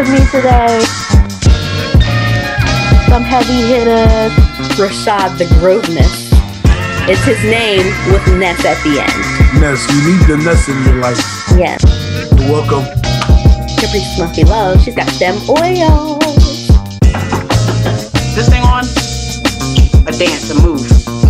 with me today. Some heavy hitters. Rashad the Groveness. It's his name with Ness at the end. Ness, you need the Ness in your life. Yes. You're welcome. Caprice Snuffy Love. She's got them oils. This thing on? A dance, a move.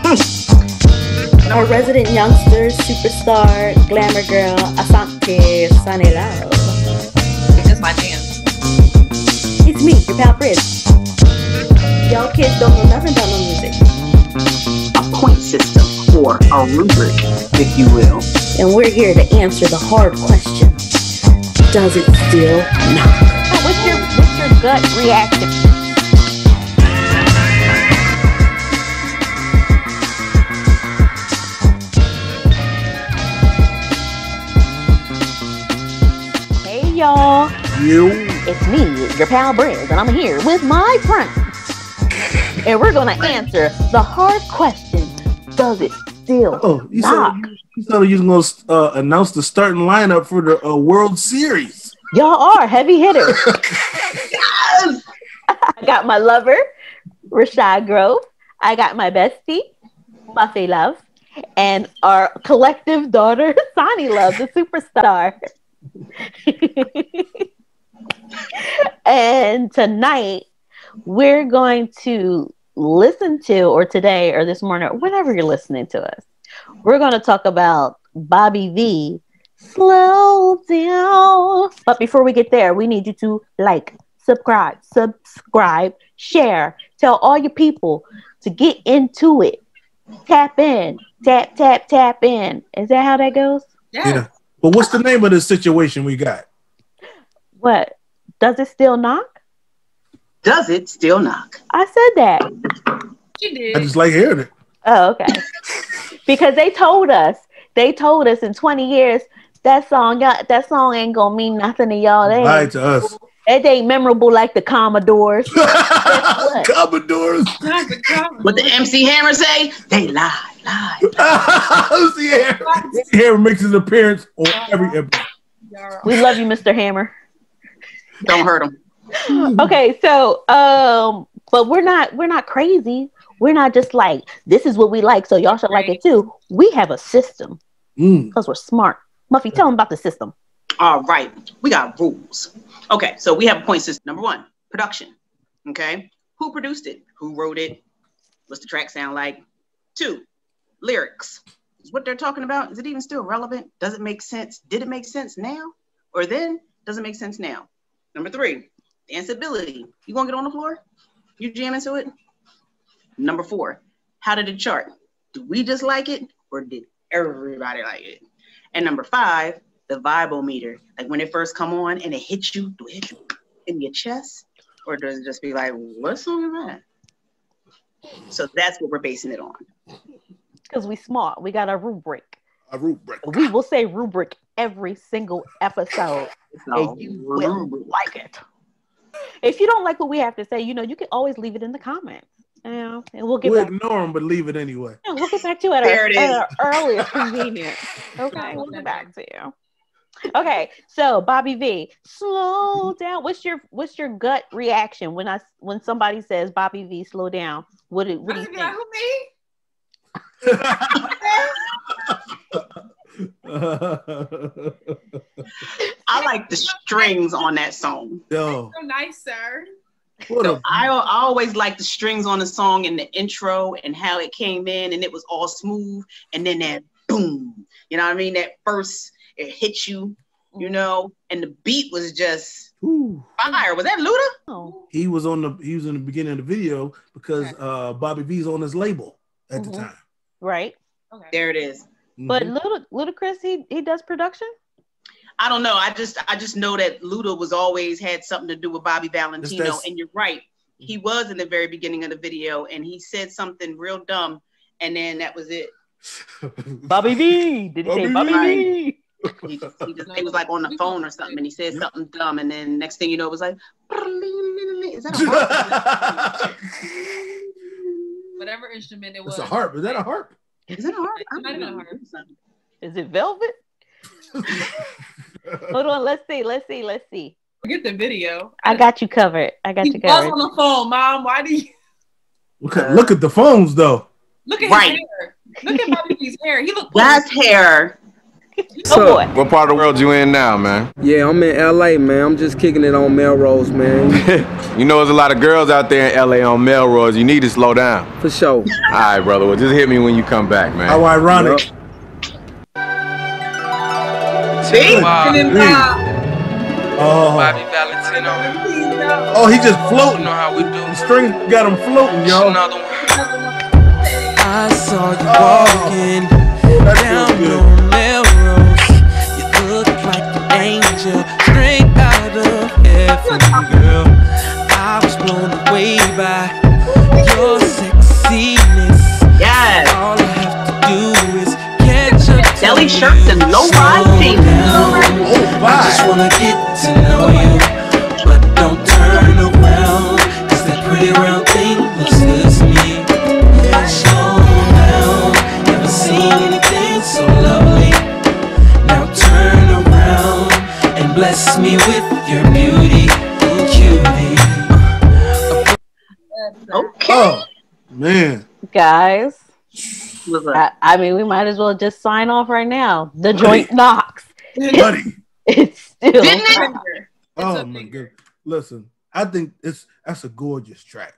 Hmm. Our resident youngster, superstar, glamour girl, Aasanté Sunny Love. It's just my jam. It's me, your pal Briz. Y'all kids don't know nothing about no music. A point system or a rubric, if you will. And we're here to answer the hard question. Does it still knock? Oh, what's your what's your gut reaction? Hey y'all, You. It's me, your pal Briz, and I'm here with my friends. And we're gonna answer the hard question: Does it still Oh, you knock? said you said you was gonna uh, announce the starting lineup for the uh, World Series. Y'all are heavy hitters. yes! I got my lover, Rashad Grove. I got my bestie, Muffy Love, and our collective daughter, Sonny Love, the superstar. and tonight, we're going to listen to, or today, or this morning, or whenever you're listening to us, we're going to talk about Bobby V. Slow down. But before we get there, we need you to like, subscribe, subscribe, share, tell all your people to get into it. Tap in, tap, tap, tap in. Is that how that goes? Yeah. Yeah. But what's the name of the situation we got? What? Does it still knock? Does it still knock? I said that. She I just like hearing it. Oh, okay. because they told us, they told us in 20 years that song, y'all- that song ain't gonna mean nothing to y'all. They Lied ain't, to us. it ain't memorable like the Commodores. what? Commodores. The. What the MC Hammer say? They lie, lie. See, Hammer- Hammer makes his appearance on every episode. We love you, Mr. Hammer. Don't hurt them. okay so um but we're not we're not crazy we're not just like this is what we like so y'all should like it too we have a system Mm. because we're smart muffy tell them about the system All right, we got rules. Okay, so we have a point system. Number one, production. Okay, who produced it? Who wrote it? What's the track sound like? Two, lyrics. Is what they're talking about, is it even still relevant? Does it make sense? Did it make sense now? Or then? Does it make sense now? Number three, danceability. You gonna get on the floor? You jam into it? Number four, how did it chart? Do we just like it or did everybody like it? And number five, the vibometer. Like when it first come on and it hits you, do it hit you in your chest? Or does it just be like, what song is that? So that's what we're basing it on. because we smart we got a rubric A rubric. we will say rubric every single episode and you will like it if you don't like what we have to say you know you can always leave it in the comments you know, and we'll get We'll back ignore them, but leave it anyway. Yeah, we'll get back to it at, There our, it at our earlier convenience. Okay, we'll get back to you. Okay, so Bobby V, slow mm-hmm. down. What's your what's your gut reaction when I when somebody says Bobby V, slow down? What do, what do you Like, think? who me? I like the strings on that song. Yo, So nice, sir. what So a I, I always like the strings on the song and the intro and how it came in and it was all smooth and then that boom, you know what I mean? That first it hit you, you know, and the beat was just Ooh. fire. Was that Luda? Oh, He was on the he was in the beginning of the video because uh Bobby V's on his label at Mhm. the time. right. Okay. There it is. But Mhm. Luda, Ludacris, he he does production. I don't know. I just I just know that Luda was always had something to do with Bobby Valentino. that's- And you're right. He was in the very beginning of the video and he said something real dumb and then that was it. Bobby V, did he say Bobby Bobby V. V? He just, he just it was like on the phone or something and he said something dumb and then next thing you know it was like is that a harp? Whatever instrument it was. It's a harp. Is that a harp? Is it a harp? I It might have don't been a know. harp. Is it Velvet? Hold on, let's see, let's see, let's see. Forget the video. I got you covered. I got He you was covered. on the phone, mom. Why do you Look at look at the phones though. look at Right. his hair? Look at Bobby V's hair. He look That's hair. Oh boy. What part of the world you in now, man? Yeah, I'm in LA, man. I'm just kicking it on Melrose, man. you know there's a lot of girls out there in LA on Melrose. You need to slow down. For sure. All right, brother. Well, just hit me when you come back, man. How ironic. Yup. See? And then Hey. Bob, Oh, Bobby Valentino. oh, he just You floating. know how we do. The string got him floating, y'all. I saw you Oh. walking angel straight out of heaven, girl. I was blown away by your sexiness. Yes. All I have to do is catch up. Belly shirts and low-rise Slow with your beauty, cutie. Okay. Oh man. Guys, I, I mean, we might as well just sign off right now. The joint knocks. Buddy. It's still. Didn't it? finger. Oh my god. Listen, I think it's that's a gorgeous track.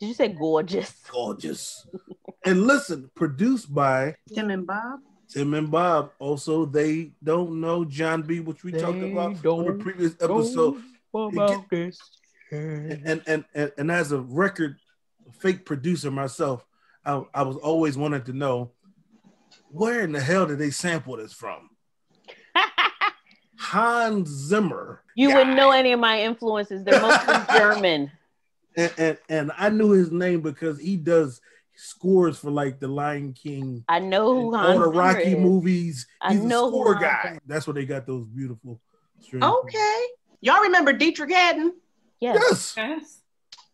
Did you say gorgeous? Gorgeous. and listen, produced by Tim and Bob. Tim and Bob. Also, they don't know Jon B, which we talked about on the previous episode. about this. And, and and and as a record fake producer myself, I, I was always wanting to know where in the hell did they sample this from? Hans Zimmer. You wouldn't know any of my influences. They're mostly German. and, and and I knew his name because he does scores for like the Lion King, I know who all Hans the Zimmer Rocky is. movies. I know a who score Hans guy. That's where they got those beautiful strings. Okay. Y'all remember Deitrick Haddon? Yes. Yes. Yes.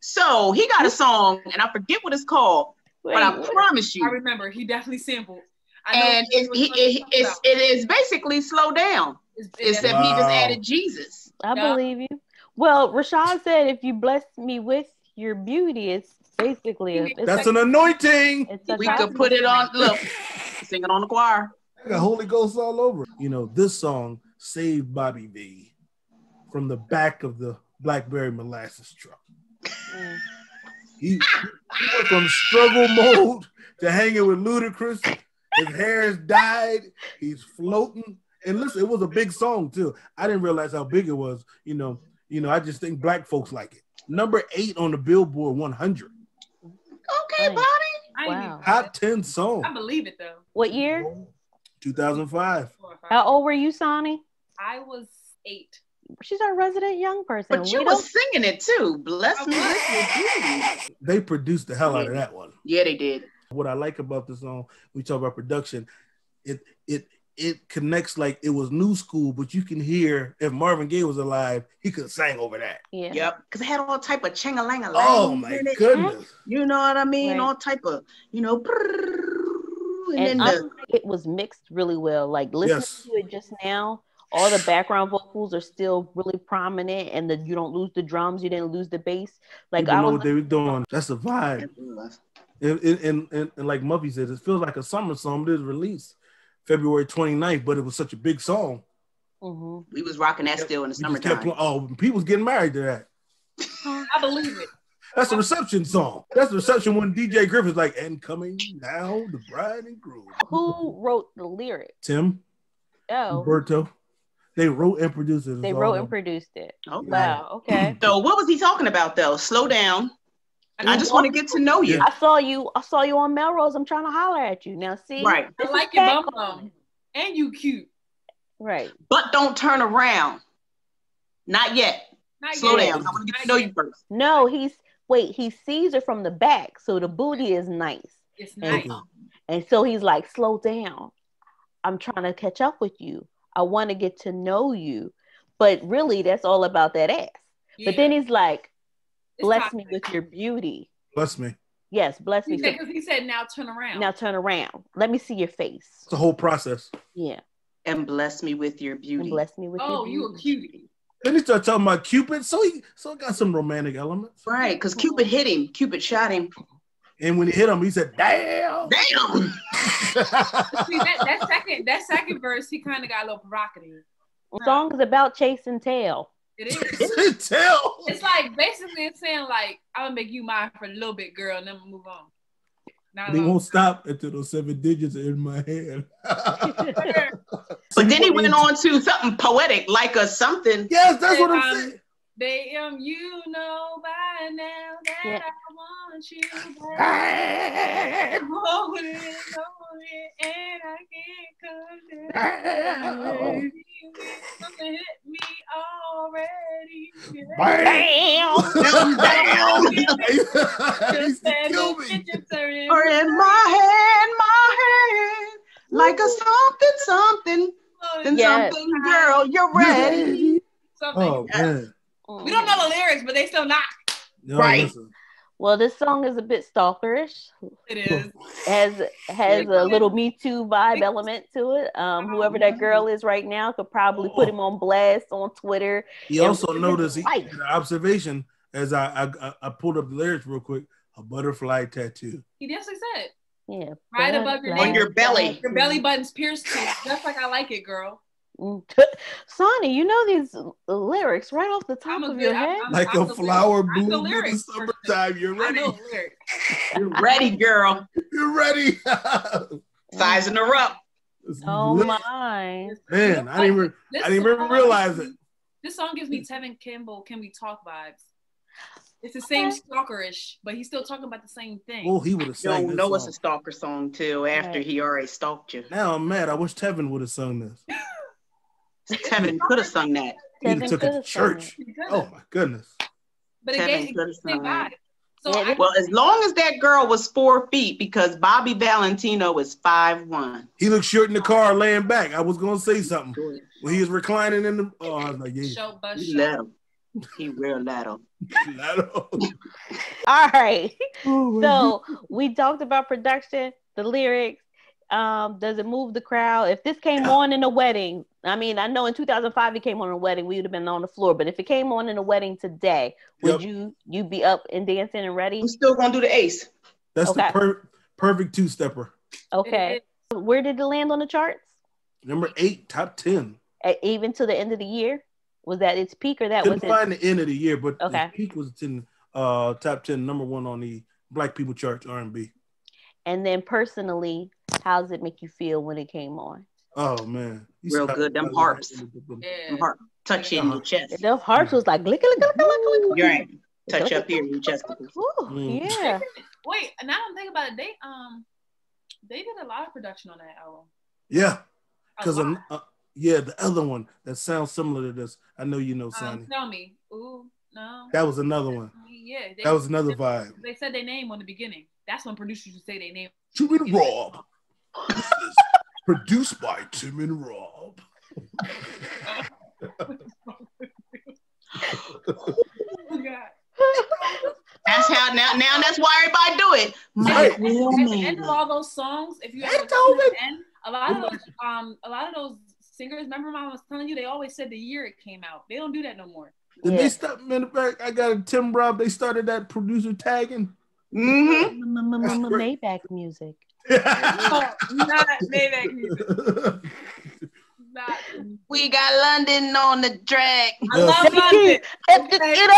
So he got a song, and I forget what it's called, but I Wait, promise you, I remember he definitely sampled. I And he it's, he, it, it's, it is basically slow down, It's- except it's- he just added Jesus. I Yeah. believe you. Well, Rashad said, if you bless me with your beauty, it's basically a, it's That's a, an anointing. it's a We could put it on, look, sing it on the choir. I got Holy Ghost all over. You know, this song saved Bobby V from the back of the Blackberry molasses truck. Mm. He, he went from struggle mode to hanging with Ludacris. His hair is dyed. He's floating. And listen, it was a big song too. I didn't realize how big it was. You know, you know. I just think black folks like it. Number eight on the Billboard 100. Okay, Nice. buddy. I, ain't Wow. even- Top 10 song. I believe it though. What year? 2005. Four or five. How old were you, Sonny? I was eight. She's our resident young person. But We you don't- was singing it too. Bless me with your beauty. They produced the hell out of that one. Yeah, they did. What I like about the song, we talk about production, it it it connects like it was new school, but you can hear if Marvin Gaye was alive, he could sing over that. yeah. Yep. Because it had all type of ching a lang a Oh my goodness. Hmm? You know what I mean? Right. All type of, you know, and, And then the, it was mixed really well. Like listening Yes. to it just now, all the background vocals are still really prominent, and the, you don't lose the drums, you didn't lose the bass. Like People I know what they were doing. That's the vibe. And, and, and, and, and like Muffy said, it feels like a summer song. It was released February 29th, but it was such a big song. Mhm. we was rocking that still in the We just kept summertime. playing. Oh, people's getting married to that. I believe it. That's the reception song. That's the reception when DJ Griffin's like, and coming now, the bride and groom. who wrote the lyrics? Tim, Oh, Roberto, they wrote and produced it. they wrote and them. produced it. Okay. Wow. Okay. So what was he talking about though? Slow down. I just want to get to know you. I saw you. I saw you on Melrose. I'm trying to holler at you now. See, Right. I like your back bum bum. And you cute. Right. But don't turn around. Not yet. Not Slow yet. down. I want to get to know you first. No, he's wait. He sees her from the back, so the booty is nice, It's and, nice. and so he's like, "Slow down. I'm trying to catch up with you. I want to get to know you." But really, that's all about that ass. But then he's like, It's "Bless toxic. me with your beauty." Bless me. Yes, bless He me. said, 'cause he said, now turn around. Now turn around. Let me see your face. It's a whole process. Yeah, And bless me with your and beauty. bless me with oh, your beauty. Oh, you a beauty. cutie. Then he started talking about Cupid, so he so it got some romantic elements. Right, because Cupid hit him. Cupid shot him. And when he hit him, he said, "Damn." Damn. See that, that second that second verse, he kind of got a little provocative. The song is about chasing tail. It is. Tell. It's like basically it's saying like I'm gonna make you mine for a little bit, girl, and then we'll move on. Not They long. won't stop until those seven digits are in my hand. But then he went on to something poetic, like a something. Yes, that's what Um, I'm saying. They um you know by now that Yeah. I want you back. Hold it, hold it, and I can't come down. Baby, you Something hit me already. Damn. Damn. He Just used to said kill me. kitchen. Or in my hand, my hand, like a something, something, and Yes. something, girl, you're ready. Something. Oh man. We don't know the lyrics, but they still not. No, Right. listen. Well, this song is a bit stalkerish. It is. has has a little Me Too vibe element to it. Um, whoever that girl is right now could probably put him on blast on Twitter. He also we noticed he like- had an observation as I, I I- I pulled up the lyrics real quick. A butterfly tattoo. He definitely said Yeah, Right above your On your belly. your belly button's pierced too. Just like I like it, girl. Sonny, you know these lyrics right off the top of good- your I'm- head. I'm- Like I a know flower lyrics. I bloom in the summertime. You're ready. You're ready, girl. You're ready. Sizing her up. Oh my! Man, I didn't even This I didn't even song- realize it. This song gives me Tevin Campbell, Can We Talk vibes. It's the same stalkerish, but he's still talking about the same thing. Oh, he would have You sang don't this know it's a stalker song too after Right. he already stalked you. Now I'm mad. I wish Tevin would have sung this. Tevin could have sung that. He'd Tevin have took it to church. He. Oh my goodness. but it Tevin gave could've sung that. So Yeah, Well, as long as that girl was four feet, because Bobby Valentino is five one. He looked short in the car laying back. I was gonna say something. When he was reclining in the oh, I was like, yeah. show bus He show. let him. He real let him. I don't- All right. Oh, my So we talked about production, the lyrics. Um, does it move the crowd? If this came on in a wedding, I mean, I know in 2005 it came on a wedding, we would have been on the floor. But if it came on in a wedding today, would Yep. you you be up and dancing and ready? I'm still gonna do the ace. That's Okay. the per- perfect two stepper. Okay. Where did it land on the charts? Number eight, top ten. Uh, even to the end of the year? Was that its peak or that was Couldn't it? find the end of the year, but Okay. the peak was in uh top ten, number one on the Black People charts, R and B. And then personally, how does it make you feel when it came on? Oh man, You Real good, them harps. Yeah. Heart touch you in your chest. The hearts was like glick, glick, glick, glick, glick, glick. You're right. Touch up here in your chest. Ooh, Mm. yeah. Wait, now I'm thinking about it. They um they did a lot of production on that album. Yeah, A because lot. uh, yeah, the other one that sounds similar to this. I know you know, Sonny. um, tell me. Ooh, no. that was another one. yeah, they, That was another vibe. they said their name on the beginning. That's when producers would say their name. Tim and Rob. This is produced by Tim and Rob. That's how now. Now that's why everybody do it. Right. At the end of all those songs, if you ever the end, a lot of those um a lot of those singers, remember mom was telling you they always said the year it came out. They don't do that no more. Did Yeah. they stop? Matter of fact, I got a Tim Rob. They started that producer tagging. Mm-hmm. great. Maybach music. Oh, not Maybach music. Not. We got London on the track. I love London. Let's just get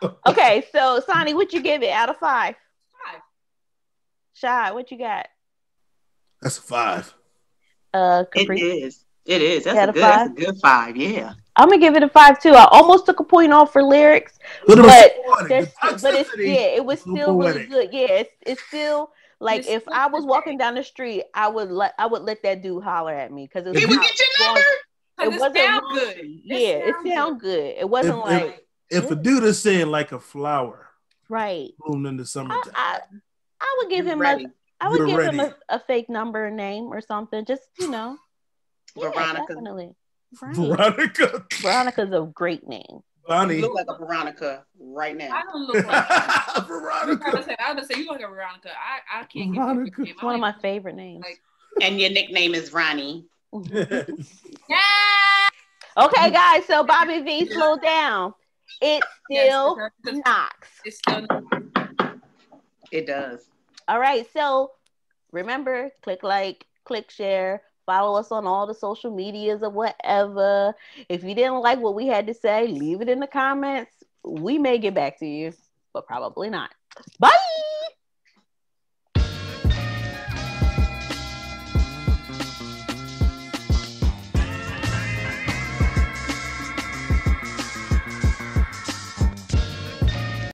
up. Okay, so Sonny, what you give it out of five? Five. Shy, what you got? That's a five. Uh, It Capri. is. It is. That's a good. That's a five? good five. Yeah. I'm gonna give it a five too. I almost took a point off for lyrics, But, But poetic. That's, The but it's yeah, it was so still really good. Yeah, it's, it's still like It's if I was walking down the street, I would let I would let that dude holler at me because it was He would get your number. it Cause wasn't sound wrong. good. Yeah, it sound sound good. It wasn't If- like If a dude is saying like a flower right. bloomed in the summertime, I I would give You him ready. a I would You're give him a, a fake number and name or something. Just you know, yeah, Veronica. definitely. Right. Veronica, Veronica's a great name. You look like a Veronica right now. I don't look like. I was Veronica. I was gonna say you look like Veronica. I, I can't get Veronica. your name. It's one of my favorite names. Like- And your nickname is Ronnie. Yeah. Okay, guys. So Bobby V, slow down. It Yes, still it does. knocks. It does. All right. So remember, click like, click share, follow us on all the social medias or whatever. If you didn't like what we had to say, leave it in the comments. We may get back to you, but probably not. Bye.